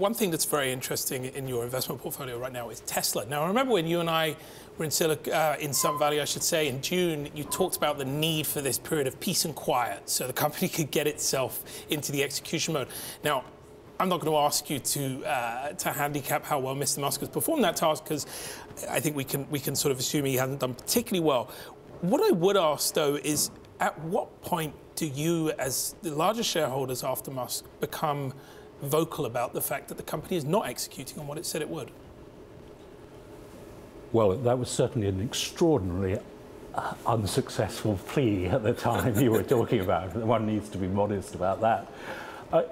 one thing that's very interesting in your investment portfolio right now is Tesla. Now, I remember when you and I were in, Silicon, uh, in Sun Valley, I should say, in June, you talked about the need for this period of peace and quiet so the company could get itself into the execution mode. Now, I'm not going to ask you to uh, to handicap how well Mr. Musk has performed that task because I think we can we can sort of assume he hasn't done particularly well. What I would ask though is, at what point do you, as the largest shareholders after Musk, become vocal about the fact that the company is not executing on what it said it would? Well, that was certainly an extraordinarily uh, unsuccessful plea at the time you were talking about. One needs to be modest about that. I,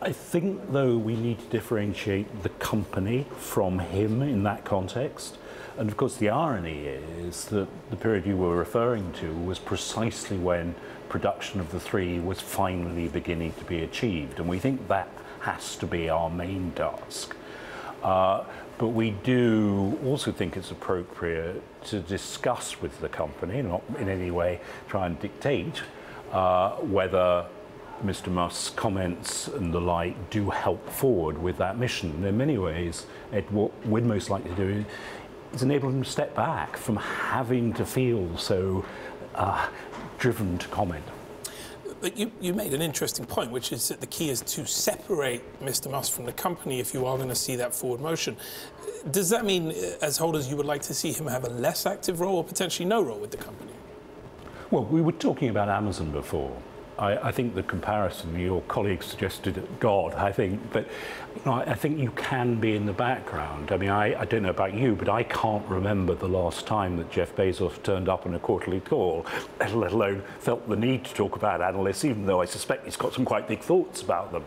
I think, though, we need to differentiate the company from him in that context. And of course, the irony is that the period you were referring to was precisely when production of the three was finally beginning to be achieved. And we think that has to be our main task. Uh, but we do also think it's appropriate to discuss with the company, not in any way try and dictate, uh, whether Mr. Musk's comments and the like do help forward with that mission. In many ways, what we'd most like to do is enable him to step back from having to feel so uh, driven to comment. But you, you made an interesting point, which is that the key is to separate Mr. Musk from the company if you are going to see that forward motion. Does that mean, uh, as holders, you would like to see him have a less active role or potentially no role with the company? Well, we were talking about Amazon before. I, I, think the comparison your colleague suggested, God, I think, but you know, I, I, think you can be in the background. I mean, I, I, don't know about you, but I can't remember the last time that Jeff Bezos turned up on a quarterly call, let alone felt the need to talk about analysts, even though I suspect he's got some quite big thoughts about them.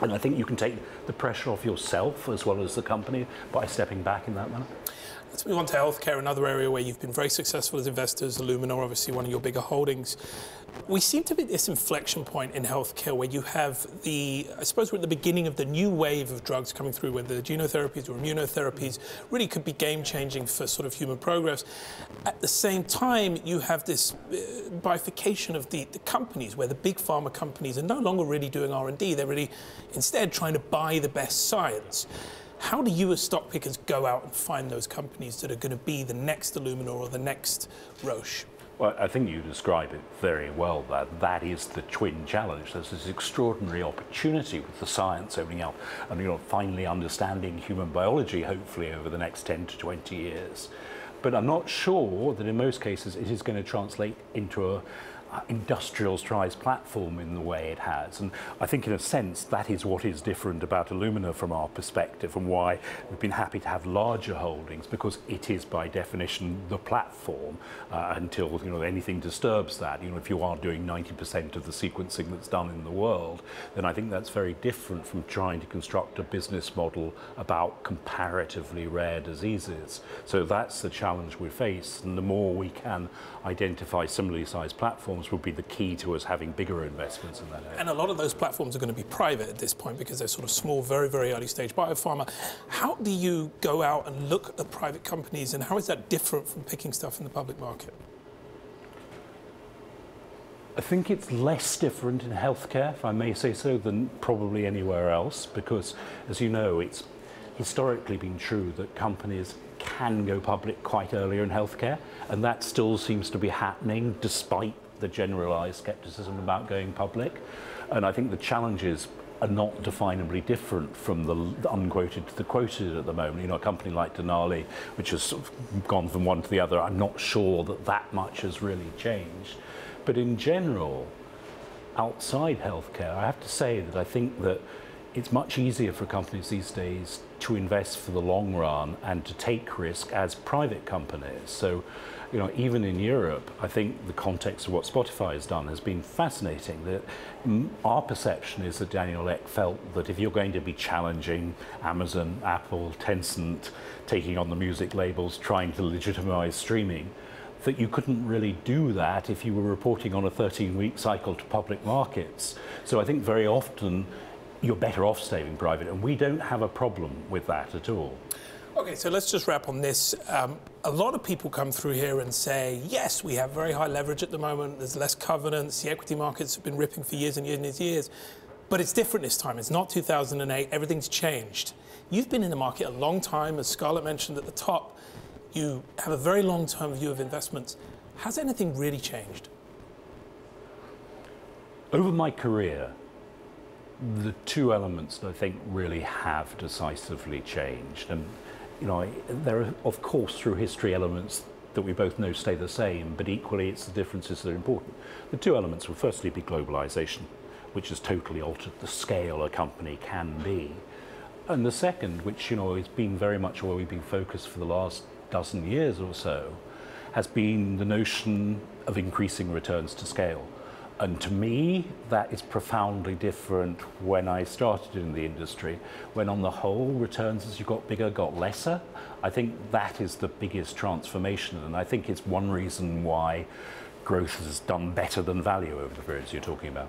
And I think you can take the pressure off yourself as well as the company by stepping back in that manner. Let's move on to healthcare, another area where you've been very successful as investors. Illumina, obviously one of your bigger holdings. We seem to be at this inflection point in healthcare where you have the, I suppose we're at the beginning of the new wave of drugs coming through, whether genotherapies or immunotherapies really could be game changing for sort of human progress. At the same time, you have this uh, bifurcation of the, the companies where the big pharma companies are no longer really doing R&D. They're really instead trying to buy the best science. How do you as stock pickers go out and find those companies that are going to be the next Illumina or the next Roche? Well, I think you describe it very well. That that is the twin challenge. There's this extraordinary opportunity with the science opening up, and you know, finally understanding human biology. Hopefully, over the next 10 to 20 years. But I'm not sure that in most cases it is going to translate into a industrialized platform in the way it has. And I think in a sense that is what is different about Illumina from our perspective and why we've been happy to have larger holdings because it is by definition the platform uh, until you know anything disturbs that. You know if you are doing 90% of the sequencing that's done in the world, then I think that's very different from trying to construct a business model about comparatively rare diseases. So that's the challenge we face and the more we can identify similarly sized platforms platforms would be the key to us having bigger investments in that area. And a lot of those platforms are going to be private at this point because they're sort of small, very, very early stage biopharma. How do you go out and look at private companies and how is that different from picking stuff in the public market? I think it's less different in healthcare, if I may say so, than probably anywhere else, because as you know, it's historically been true that companies can go public quite earlier in healthcare, and that still seems to be happening despite the generalized skepticism about going public. And I think the challenges are not definably different from the, the unquoted to the quoted at the moment. You know, a company like Denali, which has sort of gone from one to the other, I'm not sure that that much has really changed. But in general, outside healthcare, I have to say that I think that it's much easier for companies these days to invest for the long run and to take risk as private companies. So you know, even in Europe, I think the context of what Spotify has done has been fascinating. That our perception is that Daniel Ek felt that if you're going to be challenging Amazon, Apple, Tencent, taking on the music labels, trying to legitimize streaming, that you couldn't really do that if you were reporting on a 13-week cycle to public markets. So I think very often you're better off saving private, and we don't have a problem with that at all. Okay, so let's just wrap on this. Um, a lot of people come through here and say, yes, we have very high leverage at the moment, there's less covenants, the equity markets have been ripping for years and years and years. But it's different this time. It's not 2008. Everything's changed. You've been in the market a long time, as Scarlett mentioned at the top. You have a very long term view of investments. Has anything really changed? Over my career, the two elements that I think really have decisively changed, and you know, there are of course through history elements that we both know stay the same, but equally it's the differences that are important. The two elements will firstly be globalization, which has totally altered the scale a company can be. And the second, which you know has been very much where we've been focused for the last dozen years or so, has been the notion of increasing returns to scale. And to me, that is profoundly different when I started in the industry, when on the whole, returns as you got bigger got lesser. I think that is the biggest transformation, and I think it's one reason why growth has done better than value over the periods you're talking about.